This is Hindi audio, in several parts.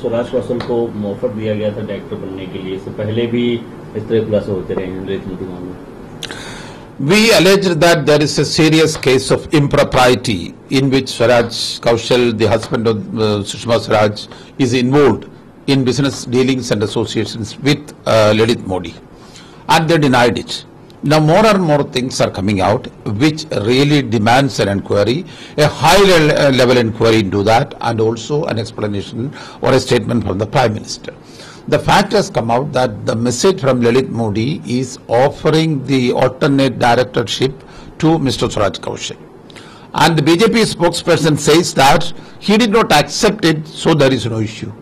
स्वराज कौशल को ऑफ़र दिया गया था डायरेक्टर बनने के लिए इससे पहले भी इस तरह खुलासे होते रहे हैं रेत मामले We allege that there is a serious case of impropriety in which Swaraj Kaushal, the husband of uh, Sushma Swaraj, is involved in business dealings and associations with uh, Lalit Modi. And they denied it. Now more and more things are coming out which really demands an inquiry, a high le- level inquiry into that and also an explanation or a statement from the Prime Minister. The fact has come out that the message from Lalit Modi is offering the alternate directorship to Mr. Swaraj Kaushal. And the BJP spokesperson says that he did not accept it, so there is no issue.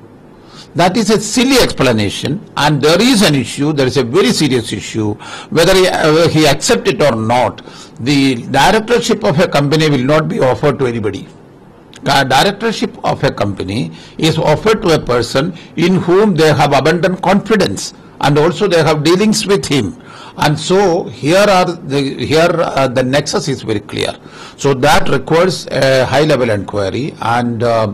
That is a silly explanation, and there is an issue, there is a very serious issue, whether he, uh, he accept it or not. The directorship of a company will not be offered to anybody. The directorship of a company is offered to a person in whom they have abundant confidence and also they have dealings with him. And so here are the here uh, the nexus is very clear. So that requires a high level inquiry and uh,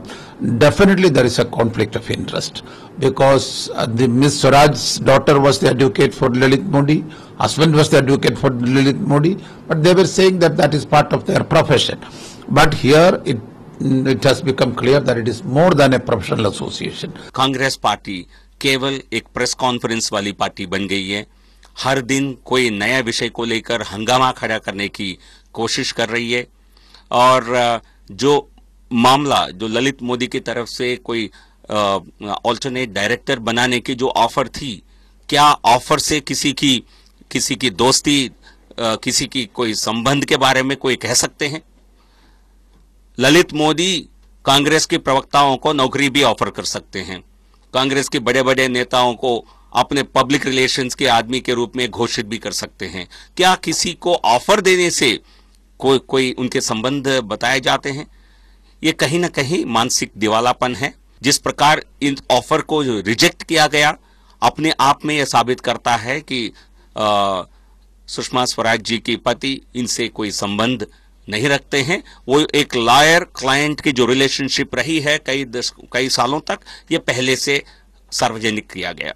definitely there is a conflict of interest because uh, the Miss Swaraj's daughter was the advocate for Lalit Modi, husband was the advocate for Lalit Modi, but they were saying that that is part of their profession. But here it it has become clear that it is more than a professional association. Congress party केवल एक प्रेस कॉन्फ्रेंस वाली पार्टी बन गई है हर दिन कोई नया विषय को लेकर हंगामा खड़ा करने की कोशिश कर रही है। और जो मामला जो ललित मोदी की तरफ़ से कोई ऑल्टरनेट डायरेक्टर बनाने की जो ऑफ़र थी क्या ऑफ़र से किसी की किसी की दोस्ती अ, किसी की कोई संबंध के बारे में कोई कह सकते हैं? ललित मोदी कांग्रेस के प्रवक्ताओं को नौकरी भी ऑफ़र कर सकते हैं। कांग्रेस के बड़े बड़े नेताओं को अपने पब्लिक रिलेशंस के आदमी के रूप में घोषित भी कर सकते हैं। क्या किसी को ऑफ़र देने से कोई कोई उनके संबंध बताए जाते हैं? ये कहीं ना कहीं मानसिक दिवालापन है। जिस प्रकार इन ऑफ़र को रिजेक्ट किया गया, अपने आप में यह साबित करता है कि सुषमा स्वराज जी की पति इनसे कोई संबंध नहीं रखते हैं। वो एक लॉयर क्लाइंट की जो रिलेशनशिप रही है कई कई सालों तक, ये पहले से सार्वजनिक किया गया।